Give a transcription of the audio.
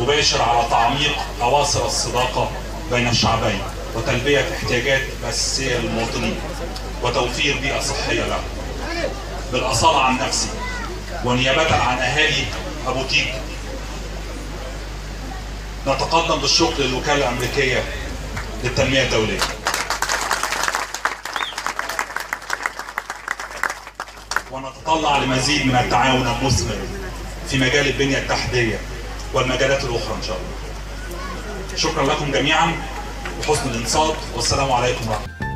مباشر على تعميق أواصر الصداقة. بين الشعبين وتلبية احتياجات أساسية للمواطنين وتوفير بيئة صحية لهم. بالأصالة عن نفسي ونيابة عن أهالي أبو تيج نتقدم بالشكر للوكالة الأمريكية للتنمية الدولية. ونتطلع لمزيد من التعاون المثمر في مجال البنية التحتية والمجالات الأخرى إن شاء الله. شكرا لكم جميعا وحسن الإنصات والسلام عليكم ورحمة الله.